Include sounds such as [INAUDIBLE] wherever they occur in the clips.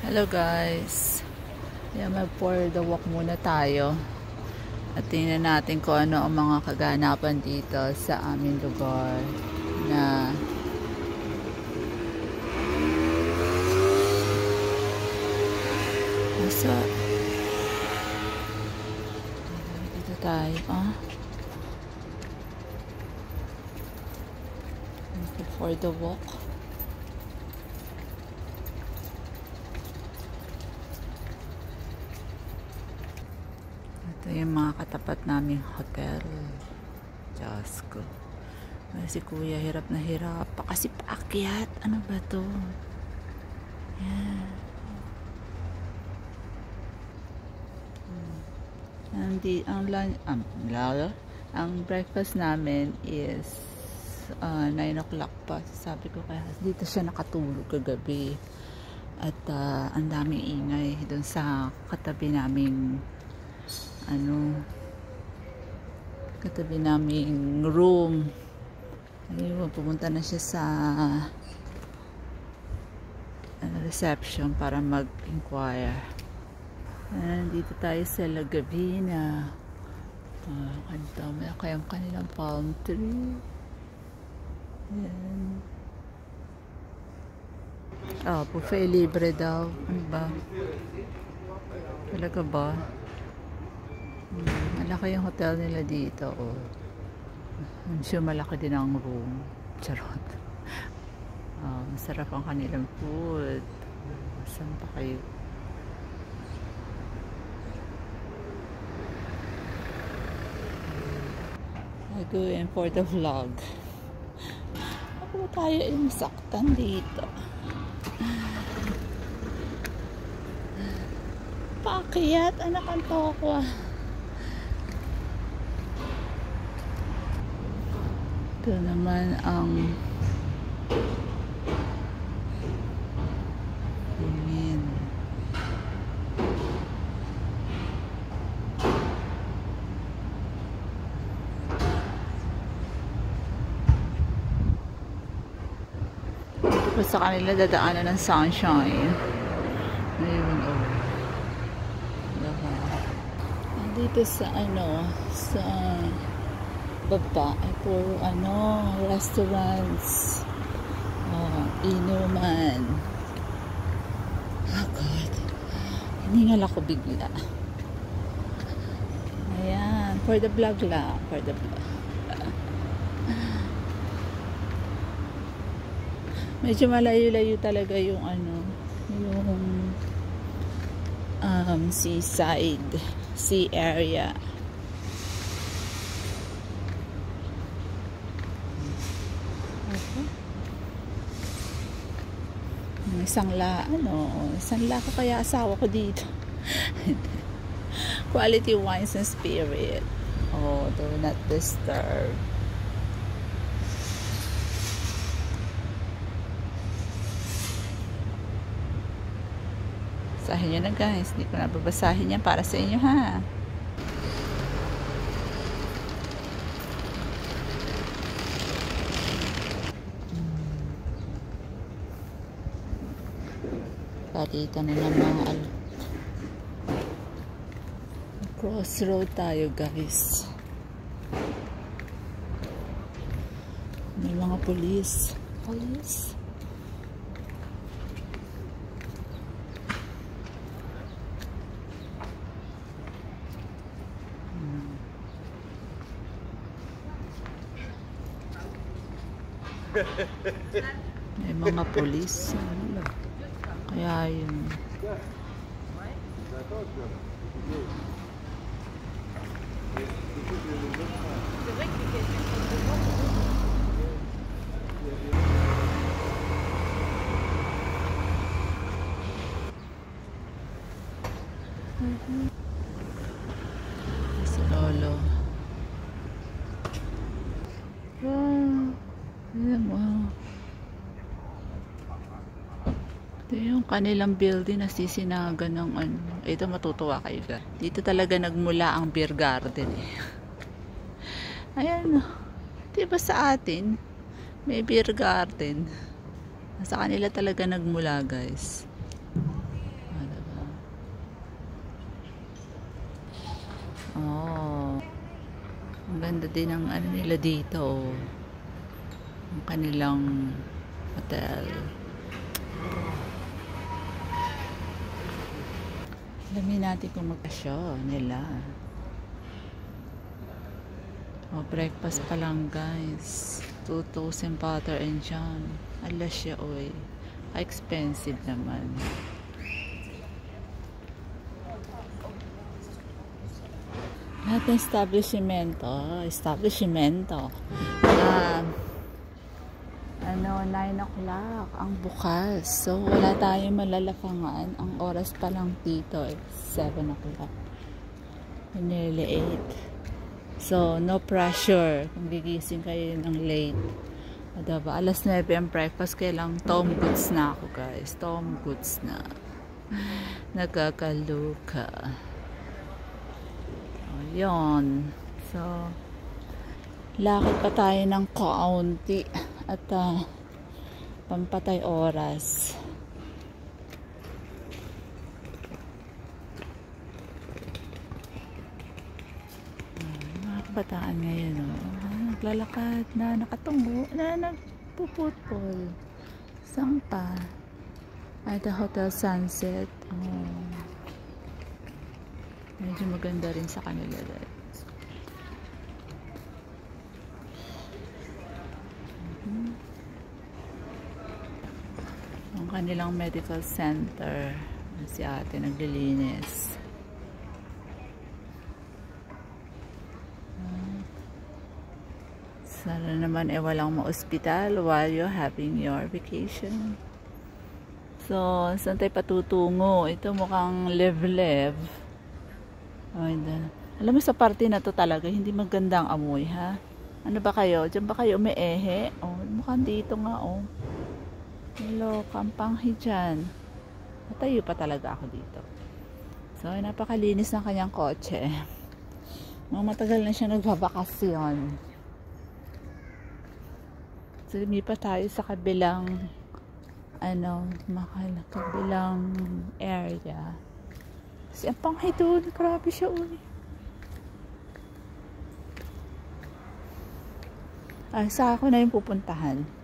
Hello guys. Yan, mag for the walk muna tayo. At tingnan natin kung ano ang mga kaganapan dito sa aming lugar na Nasa dito tayo ah for the walk Ito yung mga katapat naming hotel. Diyos ko. Si kuya hirap na hirap. Pa kasi paakyat. Ano ba to? Yan. Hmm. Ang, lunch, ang, lalo, ang breakfast namin is uh, 9 o'clock pa. Sabi ko kaya dito siya nakatulog kagabi. At uh, ang daming ingay doon sa katabi naming ano katabi naming room. Ayun pumunta na siya sa ano, reception para mag-inquire. Dito tayo sa Lagavina uh, kanto may kayang kanilang palm tree. Yan oh buffet libre daw. Ano ba? Talaga ba malaki yung hotel nila dito. Oh. I'm sure malaki din ang room. [LAUGHS] Charot. Oh, masarap ang kanilang food. Saan pa kayo? Nagawin for the vlog. Ako tayo ay masaktan dito. Paakyat, anak ang toko Ito naman ang Amen. Ito sa kanila dadaanan ng sunshine. Ayun, oh. Diba? Dito sa ano, sa baba ay puro ano, restaurants, uh, inuman. Oh God. Hiningal ako bigla. Ayan. For the vlog lang. For the vlog. [LAUGHS] Medyo malayo-layo talaga yung ano, yung um, seaside, sea area. Isang la ano isang la ko kaya asawa ko dito. [LAUGHS] Quality wines and spirit. Oh do not disturb. Basahin nyo na guys. Hindi ko na babasahin yan para sa inyo ha Pakita na ng mga crossroad tayo guys. May mga police. Police. [LAUGHS] May mga police. Ano kaya yun. Si Lolo. yung kanilang building nasisinagan ng ano. Ito matutuwa kayo. Dito talaga nagmula ang beer garden eh. Ayan. Diba sa atin, may beer garden. Sa kanila talaga nagmula guys. Ah, diba? Oh. Ang ganda din ng ano nila dito. Oh. Ang kanilang hotel. Alamin natin kung magkasya nila. Oh, breakfast pa lang guys. 2,000 butter and jam. Alas siya oy. Expensive naman. Lahat ng establishmento, establishmento, um, ano, 9 o'clock ang bukas. So, wala tayong malalakangan. Ang oras pa lang dito is 7 o'clock. Nearly 8. So, no pressure kung gigising kayo ng late. O, diba? Alas 9 ang breakfast, kaya lang Tom Goods na ako, guys. Tom Goods na. [LAUGHS] Nagkakaluka. O, yun. So, lakad pa tayo ng kaunti at uh, pampatay oras. kabataan ngayon, oh. Naglalakad na nakatungo na nagpuputpol. Saan pa? At the Hotel Sunset. Oh. Medyo maganda rin sa kanila guys. Mm-hmm. Ang kanilang medical center. Si ate naglilinis. Sana naman eh walang ma-hospital while you're having your vacation. So, saan tayo patutungo? Ito mukhang live-live. Alam mo sa party na to talaga, hindi magandang amoy ha. Ano ba kayo? Diyan ba kayo may ehe? Oh, mukhang dito nga oh. Hello, kampanghi dyan. Matayo pa talaga ako dito. So, napakalinis ng kanyang kotse. Mga matagal na siya nagbabakasyon. So, lumipat tayo sa kabilang ano, makal, kabilang area. Kasi ang panghay doon, grabe siya ulit. Ah, sa ako na yung pupuntahan.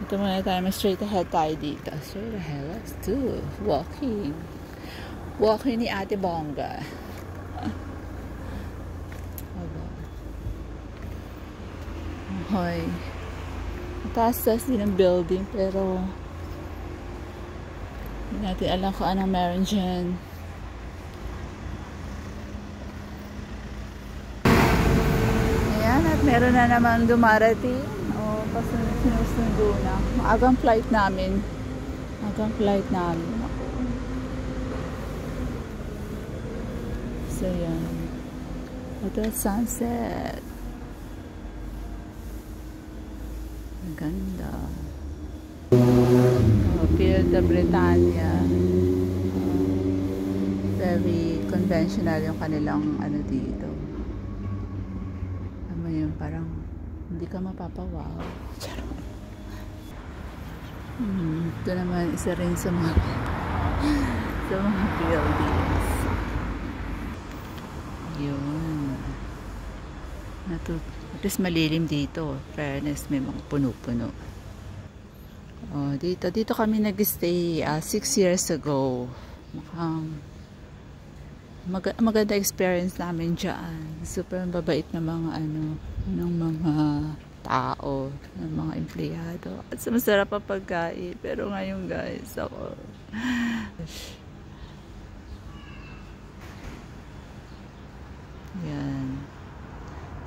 Ito muna tayo, mas straight ahead tayo dito. Straight ahead, let's do walking. Walking ni Ate Bongga. Hoy. Taas-taas din ang building pero hindi natin alam kung anong meron dyan. Ayan, at meron na naman dumarating. Oh, sinusundo na. Maagang flight namin. Maagang flight namin. So, yan. Hotel Sunset. Ganda. Oh, Pier de Britannia. Very conventional yung kanilang ano dito. Ano yun, parang hindi ka mapapawaw. Hmm, ito naman isa rin sa mga sa mga buildings. Yun. Natutunan at least malilim dito. Fairness, may mga puno-puno. Oh, dito, dito kami nag-stay 6 uh, ah, years ago. Mukhang mag maganda experience namin dyan. Super babait na mga ano, ng mga tao, ng mga empleyado. At masarap ang pagkain. Pero ngayon guys, ako yan.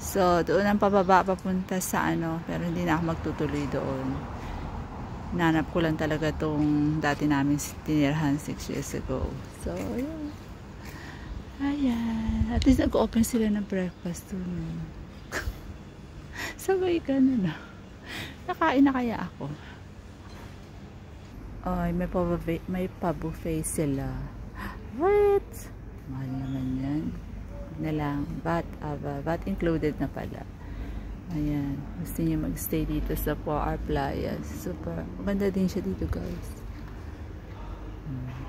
So, doon ang pababa papunta sa ano, pero hindi na ako magtutuloy doon. Nanap ko lang talaga tong dati namin tinirahan 6 years ago. So, yun. Ayan. At least nag-open sila ng breakfast doon. [LAUGHS] Sabay ka na na. Nakain na kaya ako. Ay, may pa-buffet, may pa-buffet sila. [GASPS] What? Mahal naman yan na lang but, uh, but included na pala ayan gusto niyo magstay dito sa 4R Playa super maganda din siya dito guys hmm.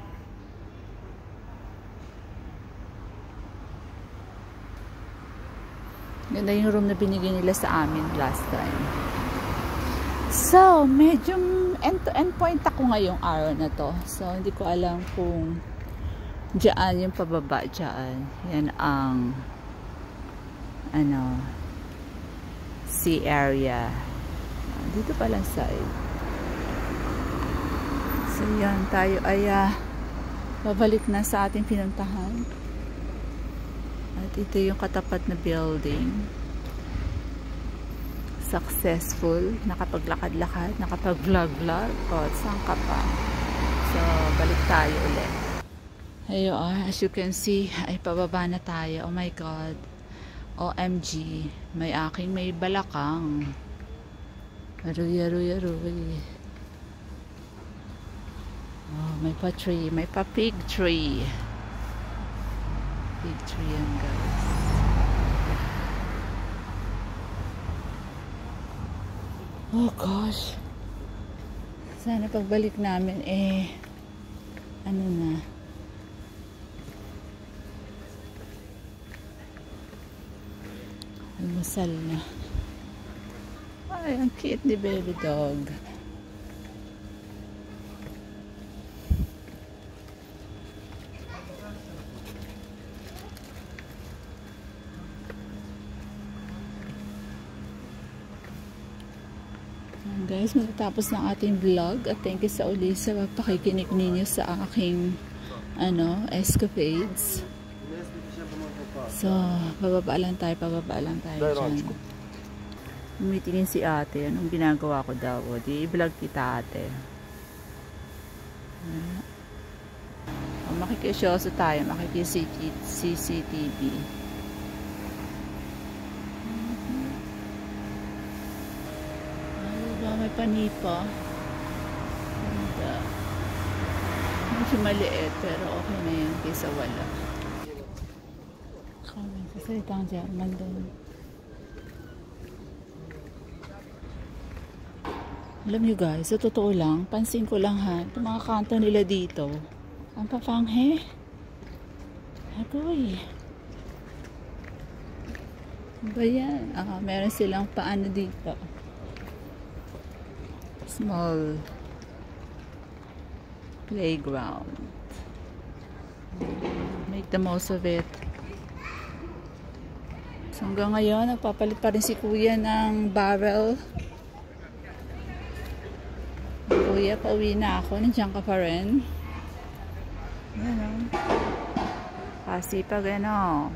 Ganda yung room na binigay nila sa amin last time. So, medyo end-to-end point ako ngayong araw na to. So, hindi ko alam kung dyan yung pababa dyan. Yan ang ano sea area. Dito pala side. So, yan. Tayo ay uh, babalik na sa ating pinuntahan. At ito yung katapat na building. Successful. Nakapaglakad-lakad. Nakapag-vlog-vlog. O, saan ka pa? So, balik tayo ulit. Ah, as you can see, ay pababa na tayo. Oh my God. OMG. May aking may balakang. Aruy, aruy, aruy. Oh, may pa tree. May pa pig tree big guys. Oh gosh. Sana pagbalik namin eh ano na. Almusal na. Ay ang cute ni baby dog guys, matatapos ng ating vlog at thank you sa uli sa pakikinig ninyo sa aking ano, escapades. So, pababa lang tayo, pababa lang tayo dyan. Umitingin si ate, anong ginagawa ko daw? O, di i-vlog kita ate. Makikisyoso tayo, makikis-CCTV. May panipa. Ganda. Medyo maliit, pero okay na yan kaysa wala. Kami sa salitang German doon. Alam nyo guys, sa totoo lang, pansin ko lang ha, itong mga kanto nila dito, ang papanghe. Agoy. Ba yan? Ah, meron silang paano dito small playground. Make the most of it. So hanggang ngayon, nagpapalit pa rin si kuya ng barrel. Kuya, pauwi na ako. Nandiyan ka pa rin. Yan o. Kasi pag ano,